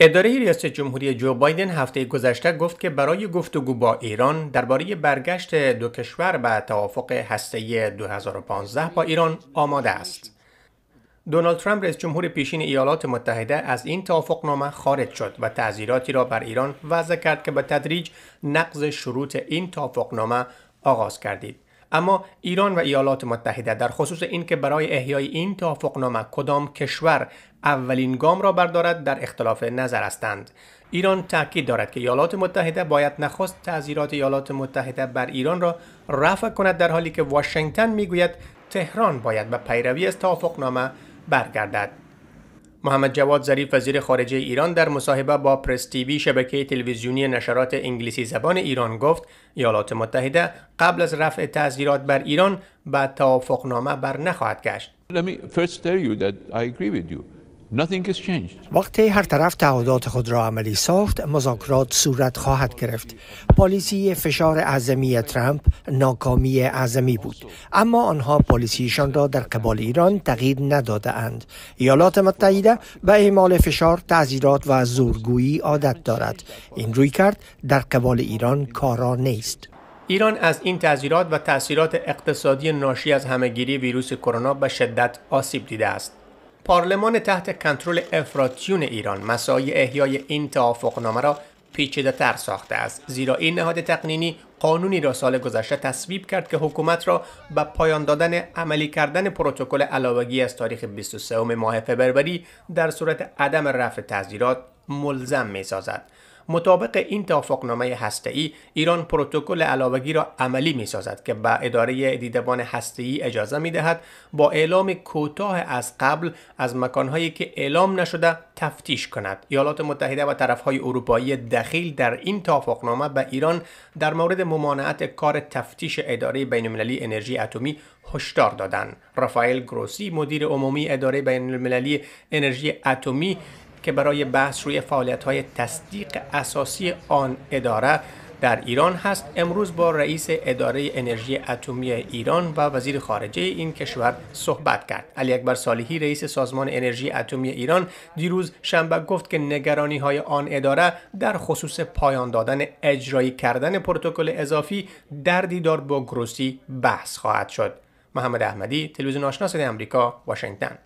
اداره ریاست جمهوری جو بایدن هفته گذشته گفت که برای گفتگو با ایران درباره برگشت دو کشور به توافق هسته‌ای 2015 با ایران آماده است. دونالد ترامپ رئیس جمهور پیشین ایالات متحده از این توافقنامه خارج شد و تعذیراتی را بر ایران وضع کرد که به تدریج نقض شروط این توافقنامه آغاز کردید. اما ایران و ایالات متحده در خصوص اینکه برای احیای این توافقنامه کدام کشور اولین گام را بردارد در اختلاف نظر هستند. ایران تاکید دارد که ایالات متحده باید نخست تعذیرات ایالات متحده بر ایران را رفع کند در حالی که واشنگتن می‌گوید تهران باید به پیروی از توافقنامه برگردد. محمد جواد ظریف وزیر خارجه ایران در مصاحبه با پرس تیوی شبکه تلویزیونی نشرات انگلیسی زبان ایران گفت ایالات متحده قبل از رفع تعذیرات بر ایران به توافقنامه بر نخواهد گشت. وقتی هر طرف تعهدات خود را عملی ساخت مذاکرات صورت خواهد گرفت. پالیسی فشار اعظمی ترامپ ناکامی اعظمی بود. اما آنها پالیسیشان را در قبال ایران تغییر نداده اند ایالات متحده به اعمال فشار تعذیرات و زورگویی عادت دارد. این روی کرد در قبال ایران کارا نیست. ایران از این تعذیرات و تاثیرات اقتصادی ناشی از همهگیری ویروس کرونا به شدت آسیب دیده است. پارلمان تحت کنترل افراطیون ایران مسای احیای این توافقنامه را پیچیده تر ساخته است زیرا این نهاد تقنینی قانونی را سال گذشته تصویب کرد که حکومت را به پایان دادن عملی کردن پروتکل علاوگی از تاریخ 23 ماه فبروری در صورت عدم رفع تعذیرات ملزم می سازد. مطابق این توافقنامه هسته‌ای ایران پروتکل علاوگی را عملی می سازد که به اداره دیدبان هسته‌ای اجازه می دهد با اعلام کوتاه از قبل از مکانهایی که اعلام نشده تفتیش کند. ایالات متحده و طرفهای اروپایی دخیل در این توافقنامه به ایران در مورد ممانعت کار تفتیش اداره بین‌المللی انرژی اتمی هشدار دادند. رافائل گروسی مدیر عمومی اداره بین‌المللی انرژی اتمی که برای بحث روی فعالیت های تصدیق اساسی آن اداره در ایران هست. امروز با رئیس اداره انرژی اتمی ایران و وزیر خارجه این کشور صحبت کرد. علی اکبر صالحی رئیس سازمان انرژی اتمی ایران دیروز شنبه گفت که نگرانی های آن اداره در خصوص پایان دادن اجرایی کردن پروتکل اضافی در دیدار با گروسی بحث خواهد شد. محمد احمدی تلویزیون آشنا آمریکا واشنگتن.